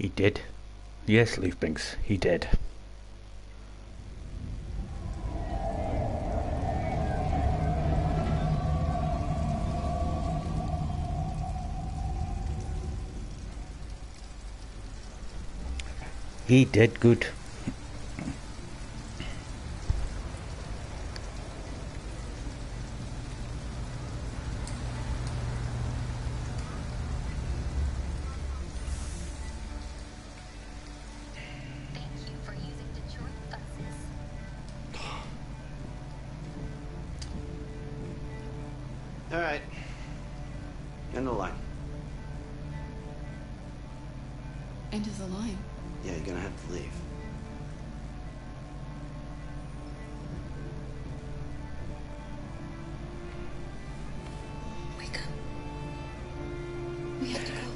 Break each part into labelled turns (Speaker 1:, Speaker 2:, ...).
Speaker 1: He did. Yes, Leafbinks, he did. He did good.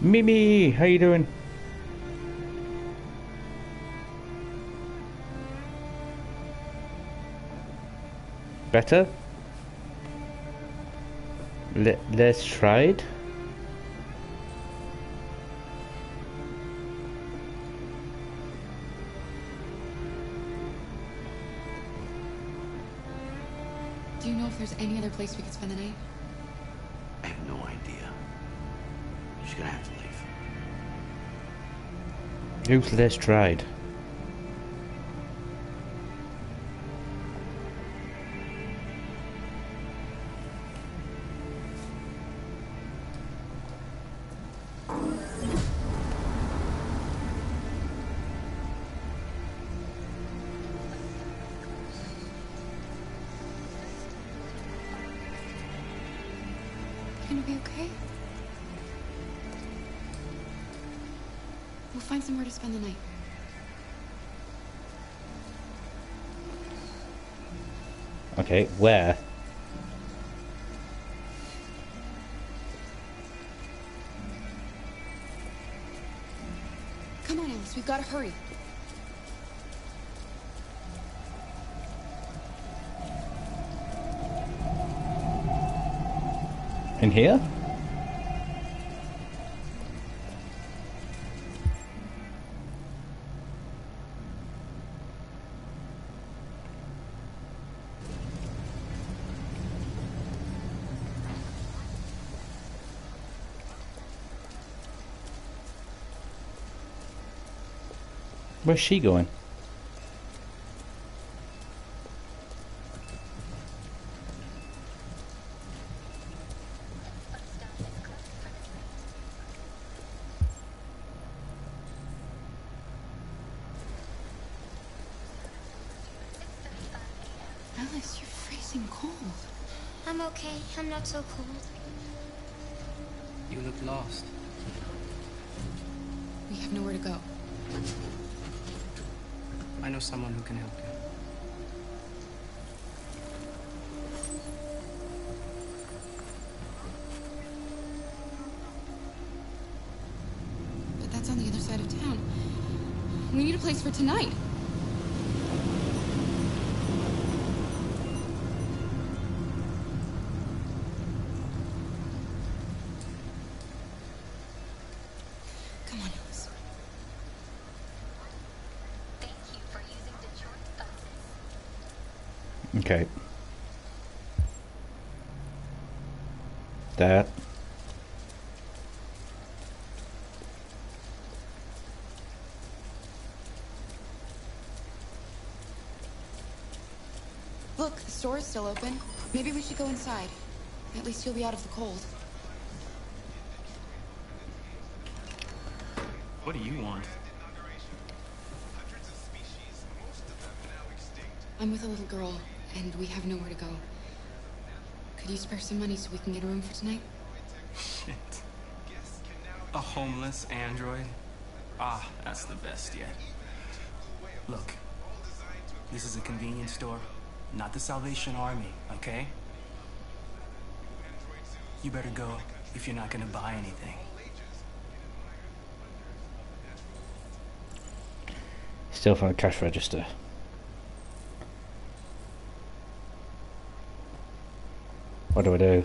Speaker 1: Mimi, how you doing? Better? Le less tried?
Speaker 2: Do you know if there's any other place we could spend the night?
Speaker 3: Leave.
Speaker 1: Who's
Speaker 2: Okay,
Speaker 1: where?
Speaker 2: Come on, Alice. We've got to hurry.
Speaker 1: In here? Where's she going?
Speaker 2: Alice, you're freezing cold.
Speaker 4: I'm okay. I'm not so cold.
Speaker 5: You look lost.
Speaker 2: We have nowhere to go.
Speaker 5: I know someone who can help you.
Speaker 2: But that's on the other side of town. We need a place for tonight. Come on, Alice.
Speaker 4: Thank you for using Detroit buses.
Speaker 1: Okay. That.
Speaker 2: Store is still open. Maybe we should go inside. At least you'll be out of the cold.
Speaker 5: What do you want?
Speaker 2: I'm with a little girl, and we have nowhere to go. Could you spare some money so we can get a room for tonight?
Speaker 5: Shit. A homeless android? Ah, that's the best yet. Look, this is a convenience store, not the Salvation Army, okay? You better go if you're not gonna buy anything.
Speaker 1: Still from a cash register. What do I do?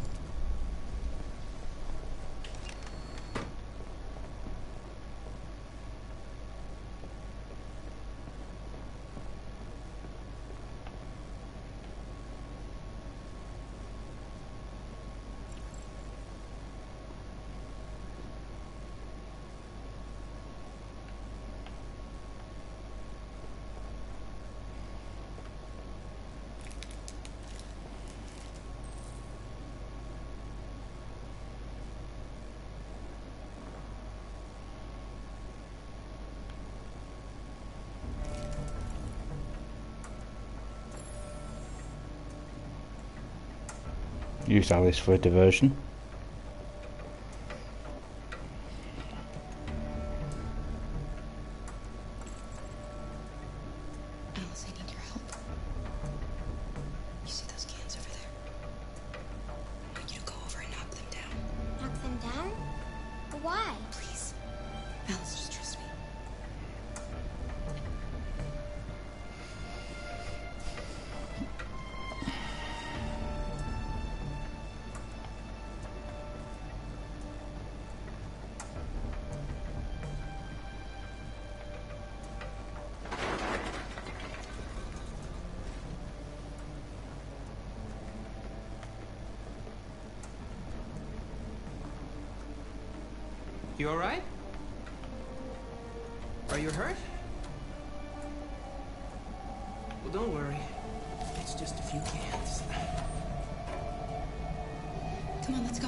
Speaker 1: Use Alice for a diversion.
Speaker 2: You
Speaker 6: alright? Are you hurt? Well, don't worry. It's just a few cans.
Speaker 2: Come on, let's go.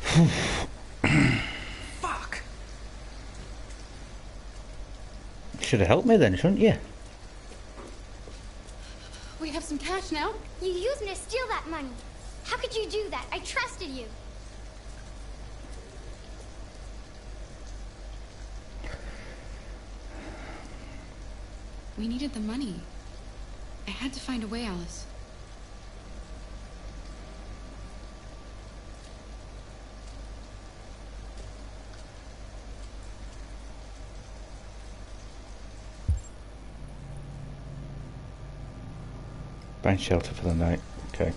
Speaker 6: Fuck!
Speaker 1: Should have helped me then, shouldn't you?
Speaker 2: We have some cash now.
Speaker 4: You used me to steal that money. How could you do that? I trusted you.
Speaker 2: We needed the money. I had to find a way, Alice.
Speaker 1: Find shelter for the night. Okay.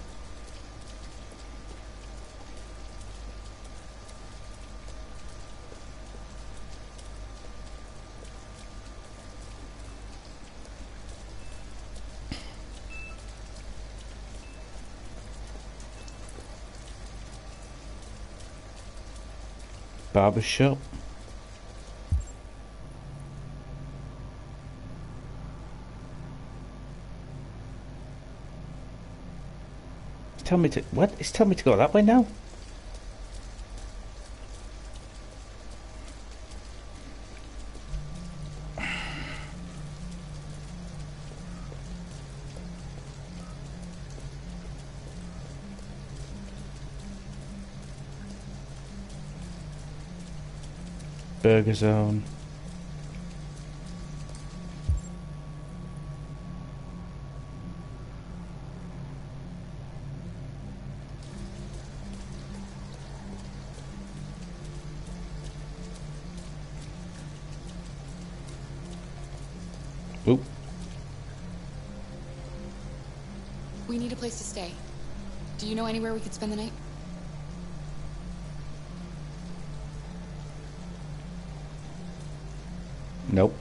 Speaker 1: Barber shop. Tell me to what? It's telling me to go that way now. Burger Zone.
Speaker 2: Could spend the night?
Speaker 1: Nope.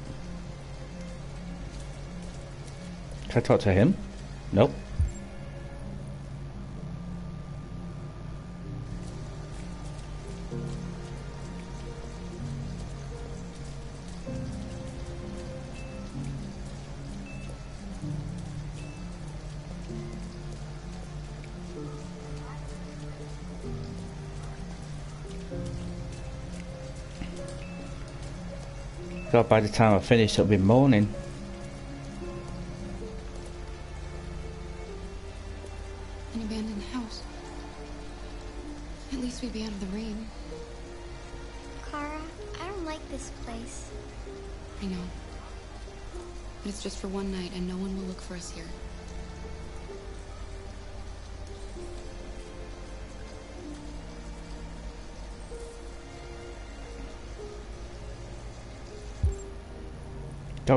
Speaker 1: Can I talk to him? Nope. God, by the time I finish, it'll be morning.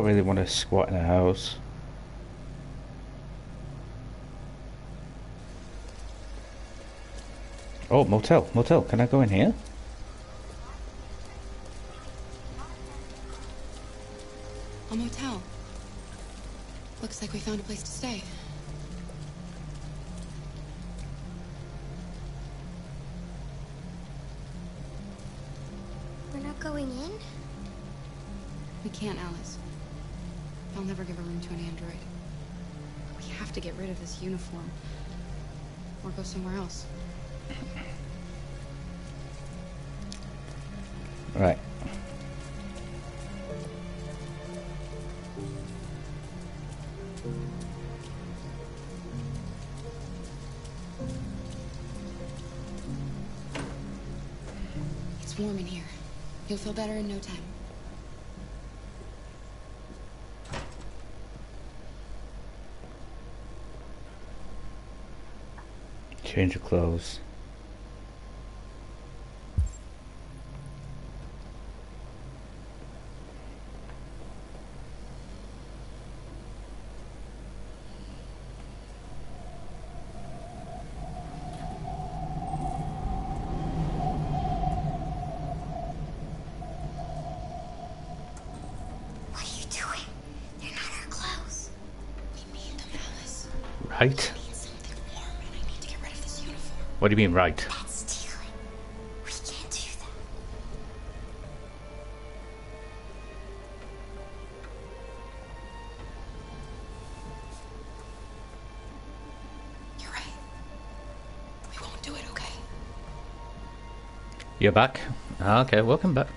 Speaker 1: Really want to squat in a house. Oh, motel, motel. Can I go in here?
Speaker 2: A motel. Looks like we found a place to stay.
Speaker 4: We're not going in?
Speaker 2: We can't, Alice. I'll never give a room to an android. We have to get rid of this uniform. Or go somewhere else.
Speaker 1: Right.
Speaker 2: It's warm in here. You'll feel better in no time.
Speaker 1: Change of clothes.
Speaker 4: What
Speaker 1: What do you mean, right?
Speaker 4: That's stealing. We can't do that.
Speaker 2: You're right. We won't do it, okay?
Speaker 1: You're back? Ah, Okay, welcome back.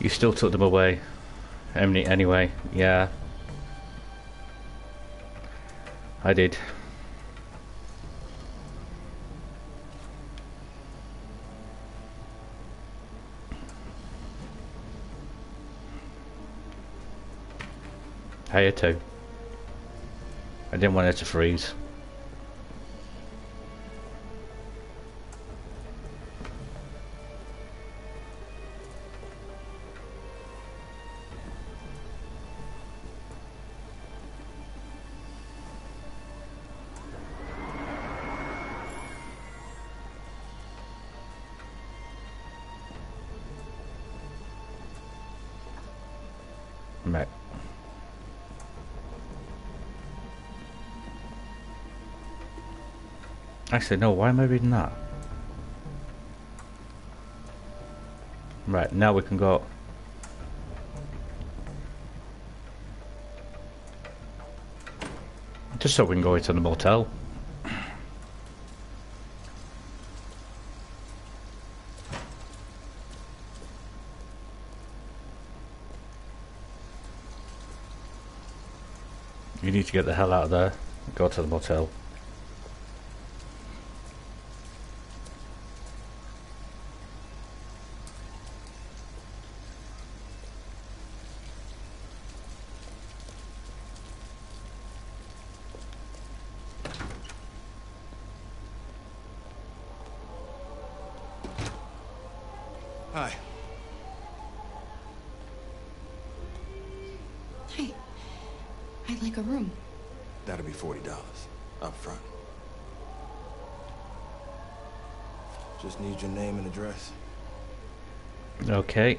Speaker 1: You still took them away. Any, anyway, yeah. I did. I had to. I didn't want her to freeze. Actually, no, why am I reading that? Right, now we can go. Just so we can go into the motel. You need to get the hell out of there. Go to the motel.
Speaker 7: Hi.
Speaker 2: Hey, I'd like a room.
Speaker 7: That'll be $40 up front. Just need your name and address.
Speaker 1: Okay.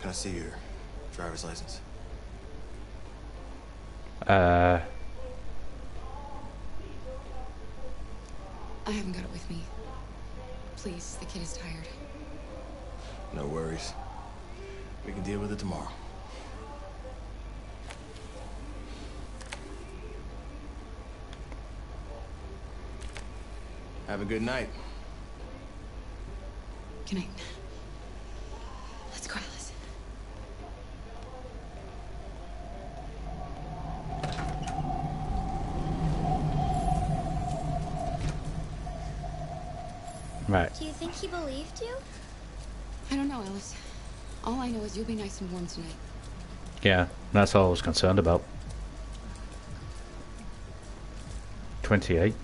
Speaker 7: Can I see your driver's license?
Speaker 1: Uh,
Speaker 2: I haven't got it with me. Please, the kid is tired.
Speaker 7: No worries. We can deal with it tomorrow. Have a good night.
Speaker 2: Good night. Let's go, Alice.
Speaker 1: right.
Speaker 4: Do you think he believed you?
Speaker 2: Know, Alice. All I know is you'll be nice and warm tonight.
Speaker 1: Yeah, that's all I was concerned about. 28.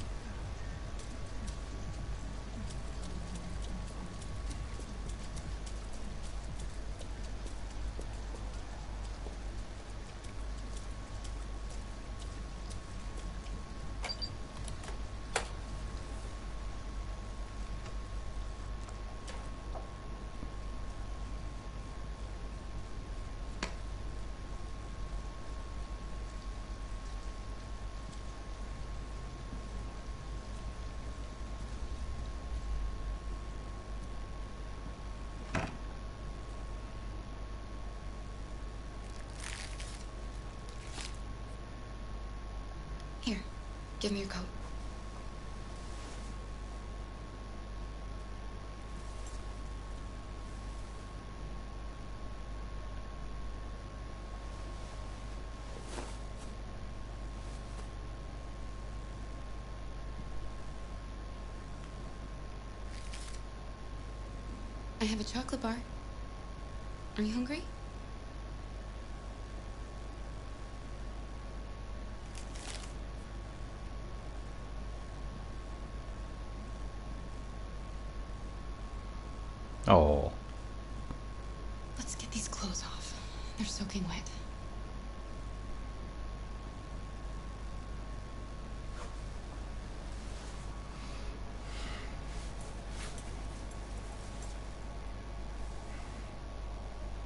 Speaker 2: Here, give me your coat. I have a chocolate bar. Are you hungry?
Speaker 1: Oh,
Speaker 2: Let's get these clothes off. They're soaking wet.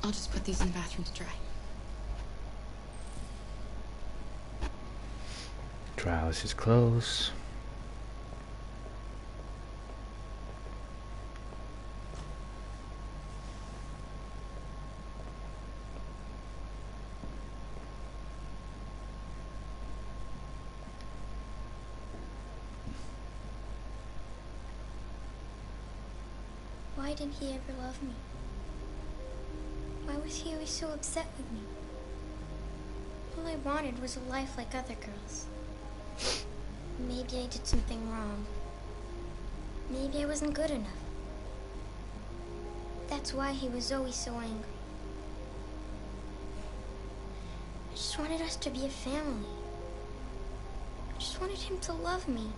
Speaker 2: I'll just put these in the bathroom to dry.
Speaker 1: trousers close.
Speaker 4: Why didn't he ever love me? Why was he always so upset with me? All I wanted was a life like other girls. Maybe I did something wrong. Maybe I wasn't good enough. That's why he was always so angry. I just wanted us to be a family. I just wanted him to love me.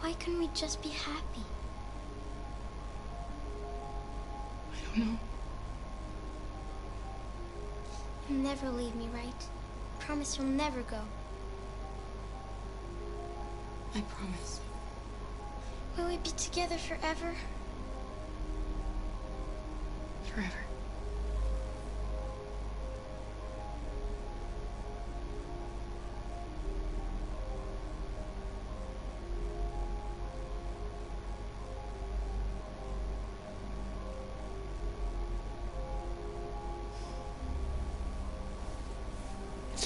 Speaker 4: Why couldn't we just be happy?
Speaker 2: Know.
Speaker 4: You'll never leave me, right? Promise you'll never go.
Speaker 2: I promise.
Speaker 4: Will we be together forever?
Speaker 2: Forever.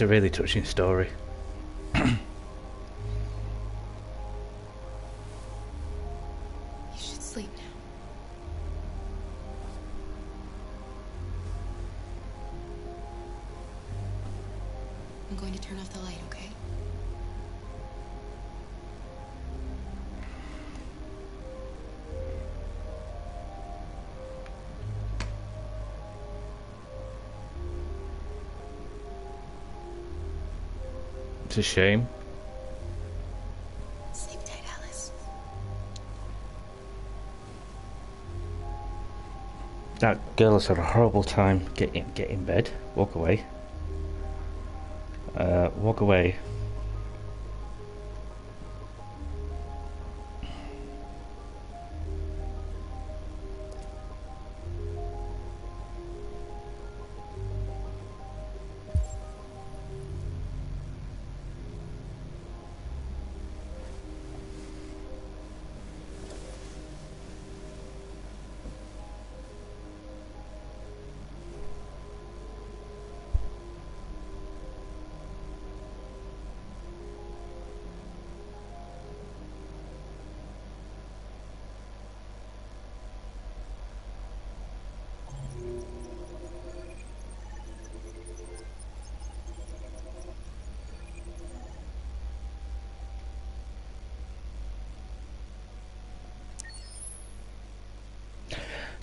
Speaker 1: It's a really touching story. A shame.
Speaker 2: Sleep tight, Alice.
Speaker 1: That girl has had a horrible time. Get in, get in bed. Walk away. Uh, walk away.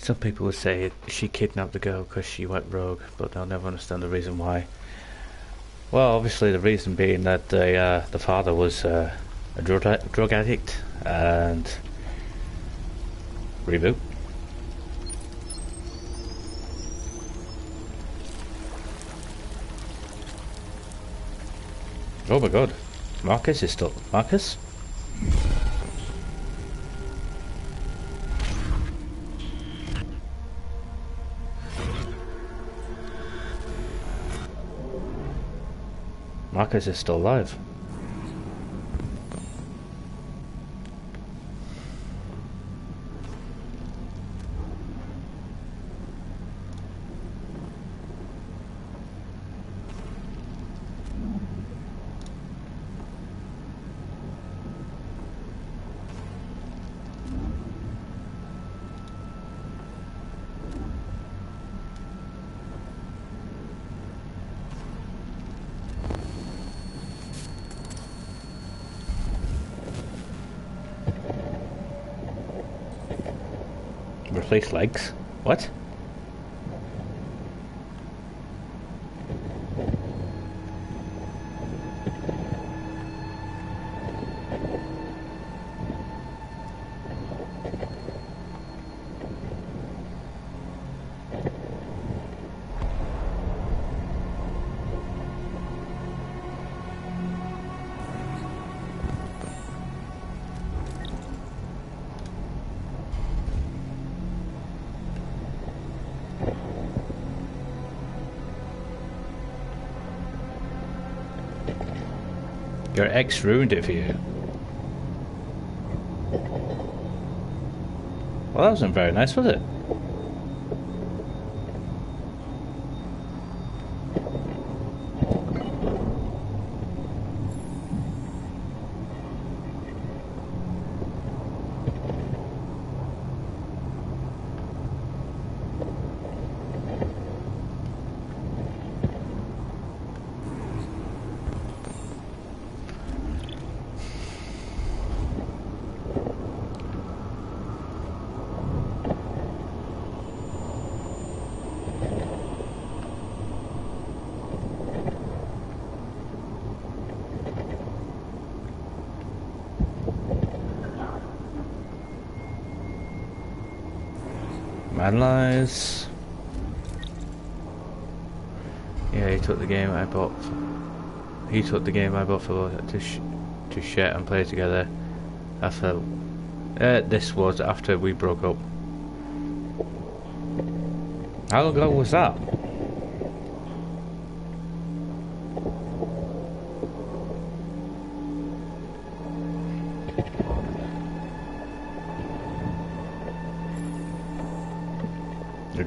Speaker 1: Some people would say she kidnapped the girl because she went rogue, but they'll never understand the reason why. Well, obviously the reason being that the uh, the father was uh, a drug drug addict and reboot. Oh my god, Markus is still Markus. Markus is still alive. Replace legs? What? Your ex ruined it for you. Well, that wasn't very nice, was it? Analyze. Yeah, he took the game I bought. He took the game I bought for to sh to share and play together. After uh, this was after we broke up. How long ago was that?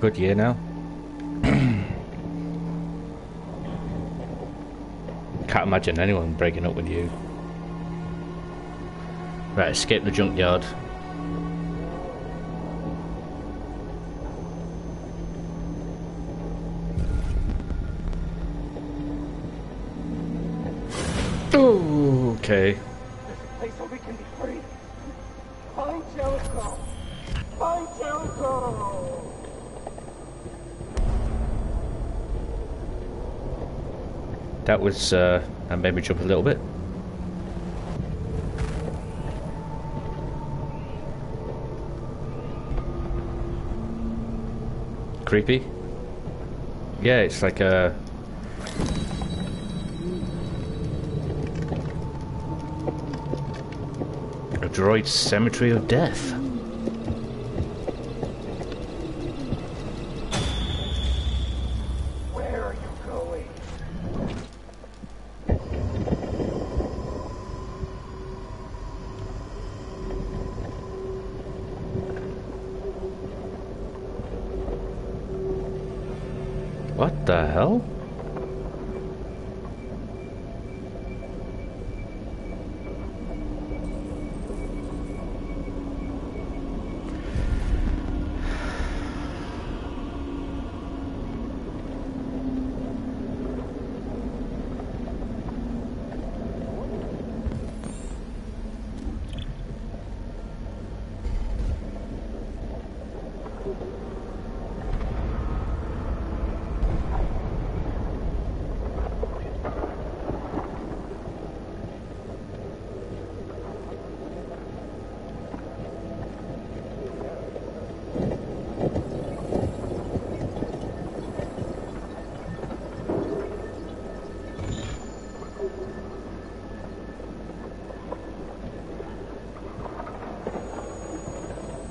Speaker 1: Good year now. Can't imagine anyone breaking up with you. Right, escape the junkyard. Okay.
Speaker 8: place where we can be free. Find Jericho. Find Jericho.
Speaker 1: That was, uh, that made me jump a little bit. Creepy. Yeah, it's like a... A droid cemetery of death.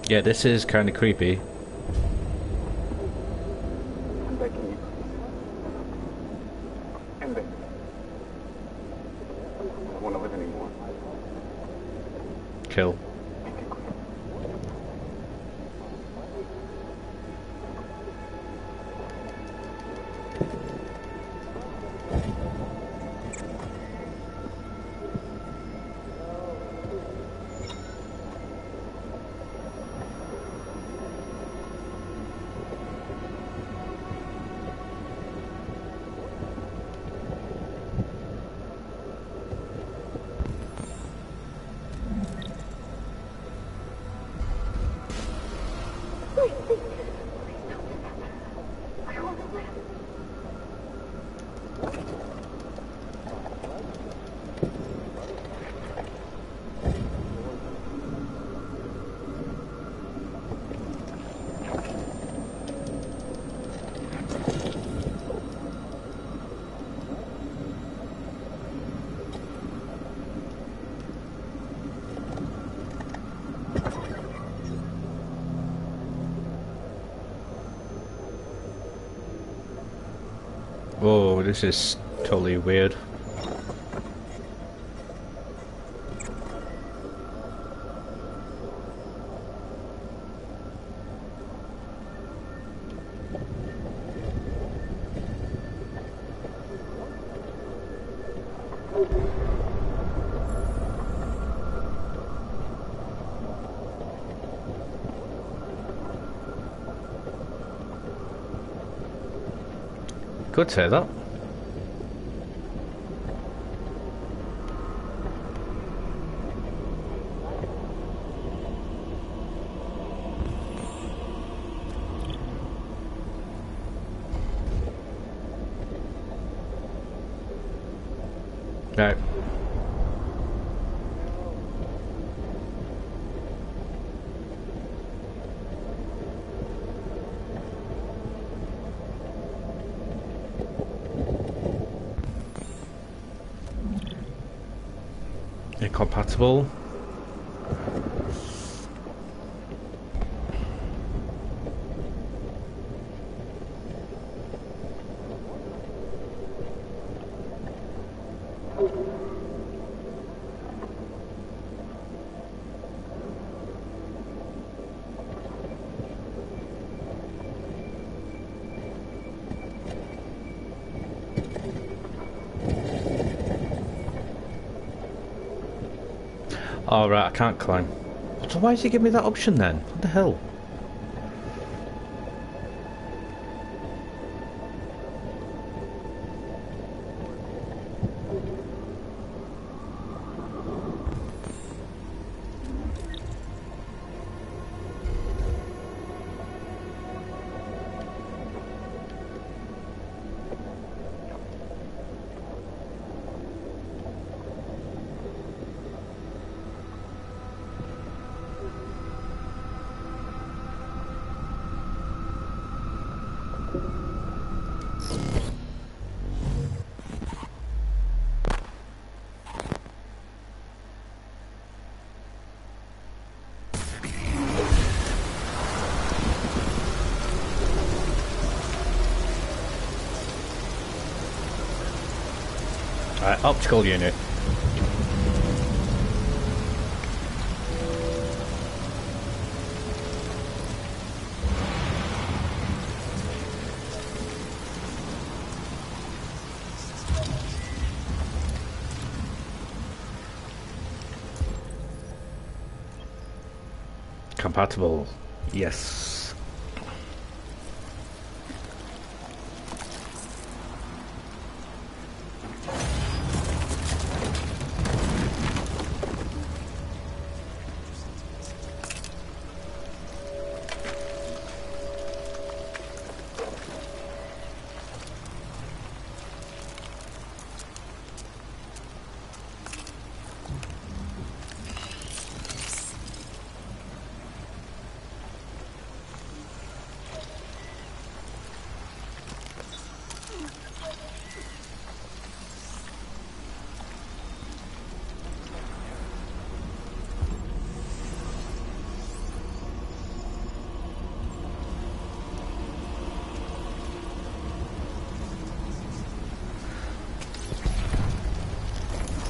Speaker 1: Yeah, this is kind of creepy. Whoa, this is totally weird. Say that. Incompatible. Oh right, I can't climb. So why does he give me that option then? What the hell? Right, optical unit. Compatible. Yes.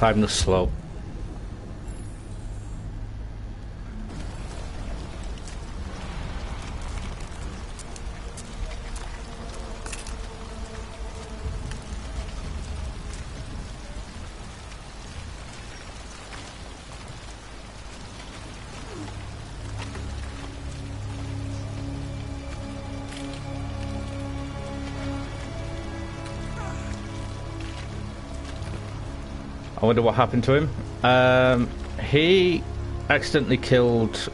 Speaker 1: Climb the slope. Wonder what happened to him. Um, he accidentally killed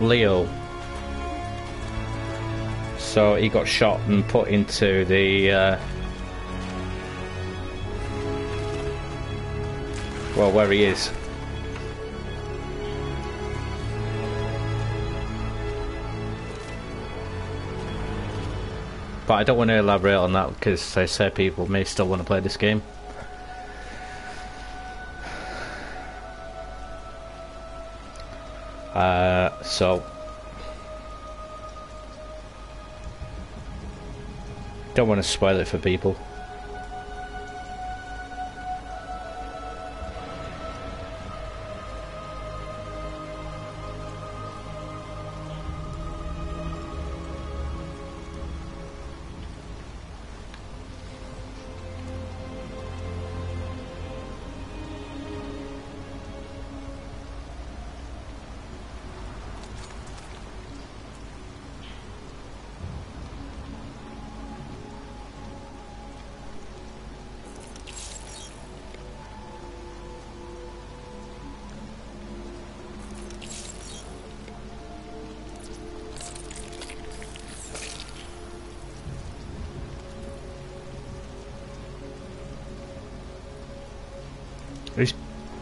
Speaker 1: Leo. So he got shot and put into the. Uh, well, where he is. But I don't want to elaborate on that because I say people may still want to play this game. Uh, so don't want to spoil it for people.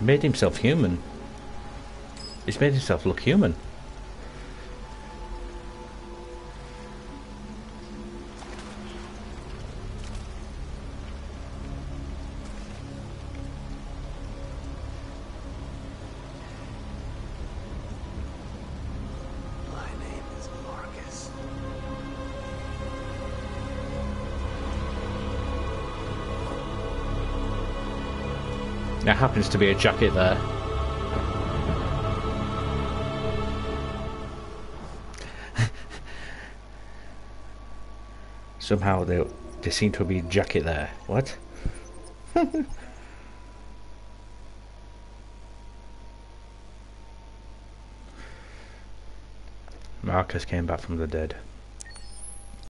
Speaker 1: Made himself human. He's made himself look human. Happens to be a jacket there. Somehow there, there seemed to be a jacket there. What? Markus came back from the dead.